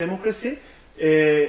Demokrasi e,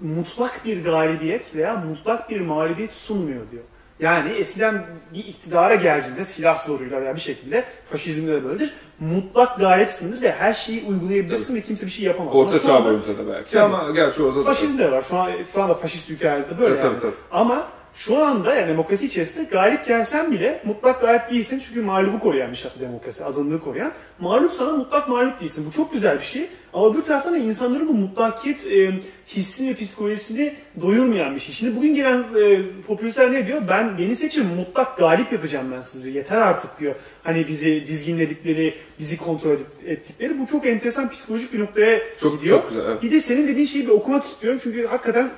mutlak bir galibiyet veya mutlak bir mağlubiyet sunmuyor diyor. Yani eskiden bir iktidara geldiğinde silah zoruyla veya bir şekilde faşizmde de böyledir. Mutlak galipsindir ve her şeyi uygulayabilirsin ve kimse bir şey yapamaz. Orta çağ boyunca da belki Tabii. ama gerçi orada da. Faşizm de var. Şu an şu anda faşist ülkelerde böyle Tabii, yani. tabii, Ama şu anda yani demokrasi içerisinde galip gelsen bile mutlak galip değilsin çünkü mağlubu koruyan bir aslında demokrasi, azınlığı koruyan. Mağlup sana mutlak mağlup değilsin. Bu çok güzel bir şey. Ama bir taraftan da insanların bu mutlakiyet e, hissini ve psikolojisini doyurmayan bir şey. Şimdi bugün gelen e, popülistler ne diyor? Ben beni seçin mutlak galip yapacağım ben sizi. Yeter artık diyor. Hani bizi dizginledikleri, bizi kontrol et- ettikleri. Bu çok enteresan psikolojik bir noktaya Çok- gidiyor. çok güzel, evet. Bir de senin dediğin şeyi bir okumak istiyorum. Çünkü hakikaten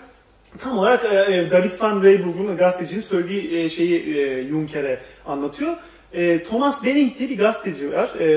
tam olarak e, e, David van Reyburg'un gazetecinin söylediği e, şeyi e, Juncker'e anlatıyor. E, Thomas Benning diye bir gazeteci var e,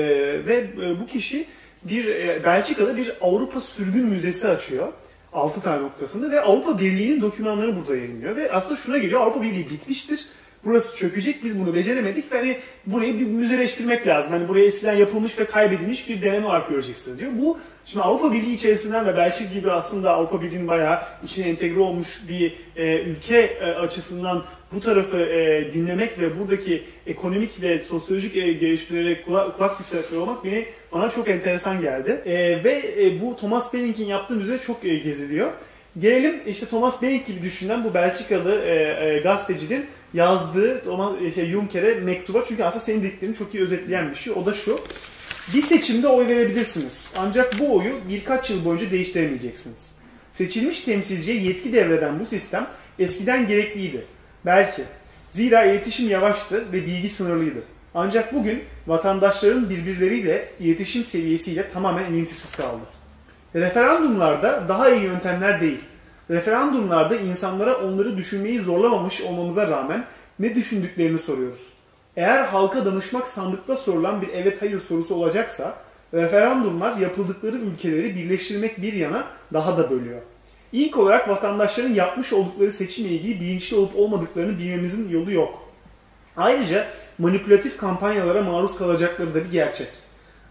ve e, bu kişi bir e, Belçika'da bir Avrupa sürgün müzesi açıyor. 6 tane noktasında ve Avrupa Birliği'nin dokümanlarını burada yayınlıyor ve aslında şuna geliyor Avrupa Birliği bitmiştir. Burası çökecek, biz bunu beceremedik ve hani burayı bir müzeleştirmek lazım. Hani buraya eskiden yapılmış ve kaybedilmiş bir deneme olarak göreceksiniz diyor. Bu şimdi Avrupa Birliği içerisinden ve Belçika gibi aslında Avrupa Birliği'nin bayağı içine entegre olmuş bir e, ülke e, açısından bu tarafı e, dinlemek ve buradaki ekonomik ve sosyolojik e, gelişmelere kulak, kulak misafir olmak beni bana çok enteresan geldi. E, ve e, bu Thomas Benning'in yaptığı müze çok e, geziliyor. Gelelim işte Thomas Benning gibi düşünen bu Belçikalı e, e, gazetecinin yazdığı Thomas, e, şey, Juncker'e mektuba çünkü aslında senin dediklerini çok iyi özetleyen bir şey. O da şu. Bir seçimde oy verebilirsiniz. Ancak bu oyu birkaç yıl boyunca değiştiremeyeceksiniz. Seçilmiş temsilciye yetki devreden bu sistem eskiden gerekliydi. Belki. Zira iletişim yavaştı ve bilgi sınırlıydı. Ancak bugün vatandaşların birbirleriyle iletişim seviyesiyle tamamen ilintisiz kaldı. Referandumlarda daha iyi yöntemler değil. Referandumlarda insanlara onları düşünmeyi zorlamamış olmamıza rağmen ne düşündüklerini soruyoruz. Eğer halka danışmak sandıkta sorulan bir evet hayır sorusu olacaksa, referandumlar yapıldıkları ülkeleri birleştirmek bir yana daha da bölüyor. İlk olarak vatandaşların yapmış oldukları seçimle ilgili bilinçli olup olmadıklarını bilmemizin yolu yok. Ayrıca manipülatif kampanyalara maruz kalacakları da bir gerçek.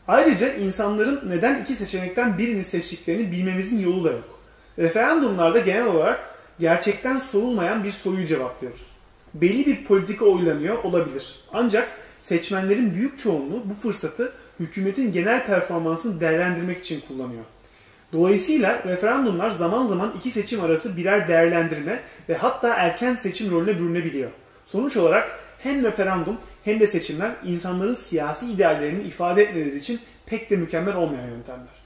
Ayrıca insanların neden iki seçenekten birini seçtiklerini bilmemizin yolu da yok. Referandumlarda genel olarak gerçekten sorulmayan bir soruyu cevaplıyoruz. Belli bir politika oylanıyor olabilir. Ancak seçmenlerin büyük çoğunluğu bu fırsatı hükümetin genel performansını değerlendirmek için kullanıyor. Dolayısıyla referandumlar zaman zaman iki seçim arası birer değerlendirme ve hatta erken seçim rolüne bürünebiliyor. Sonuç olarak hem referandum hem de seçimler insanların siyasi ideallerini ifade etmeleri için pek de mükemmel olmayan yöntemler.